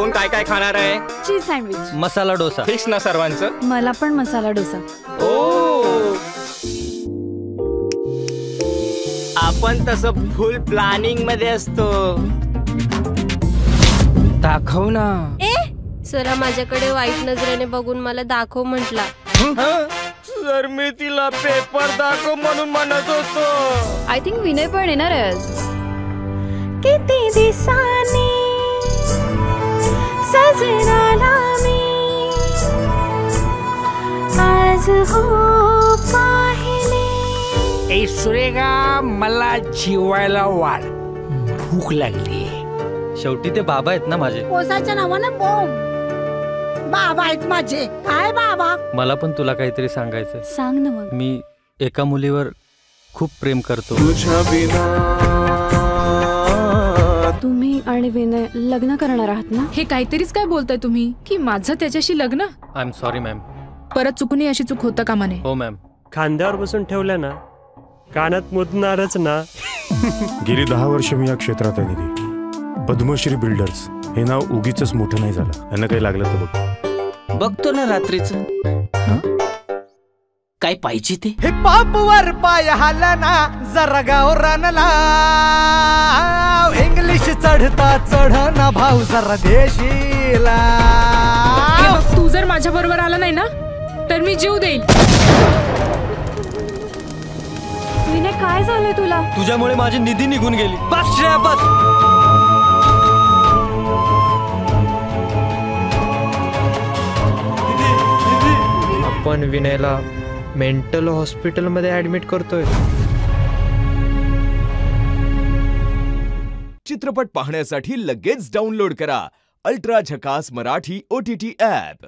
कोण काय काय खाणार आहे? Cheese sandwich masala dosa. Fix ना सर्वांचं. मला पण मसाला डोसा. ओ! आपण तसं फुल प्लॅनिंगमध्ये असतो. दाखव ना. ए सरा माझ्याकडे वाईट नजरेने बघून मला दाखव म्हटला. जर मी तिला पेपर दाखव म्हणून म्हणत होतो. आय थिंक विनय पण येणार आहे. किती दिसानी आज हो पाहिले. ए सुरेगा मला जिवायला वाढ भूक लागली. शेवटी ते बाबा आहेत ना माझे? पोसाच्या नावानं बोंब. बाबा आहेत माझे. काय बाबा? मला पण तुला काहीतरी सांगायचंय. सांग ना मग. मी एका मुलीवर खूप प्रेम करतो. तुम्ही आणि विनय लग्न करणार आहात ना? हे काहीतरीच काय बोलताय तुम्ही? की माझं त्याच्याशी लग्न? आय एम सॉरी मॅम परत चुकूनही अशी चूक होतं कामा नये हो मॅम खांद्यावर बसून ठेवलं ना कानात मुतणारच ना. गेली दहा वर्ष मी या क्षेत्रात आहे निधी. पद्मश्री बिल्डर्स हे नाव उगीच मोठं नाही झालं. यांना काही लागलं तर बघ. बघतो ना रात्रीच. काय पाहिजे ते? हे पाप वर पाय हाला ना जरा गाव रानला इंग्लिश चढता चढ ना भाऊ जरा देशीला. तू जर माझ्या बरोबर आला नाही ना तर मी जीव देईल विनय काय झालंय तुला? तुझ्यामुळे माझी निधी निघून गेली. बस श्रेया बस. आपण विनयला मेंटल हॉस्पिटलमध्ये ऍडमिट करतोय. चित्रपट पाहण्यासाठी लगेच डाउनलोड करा. अल्ट्रा झकास Marathi O T T app.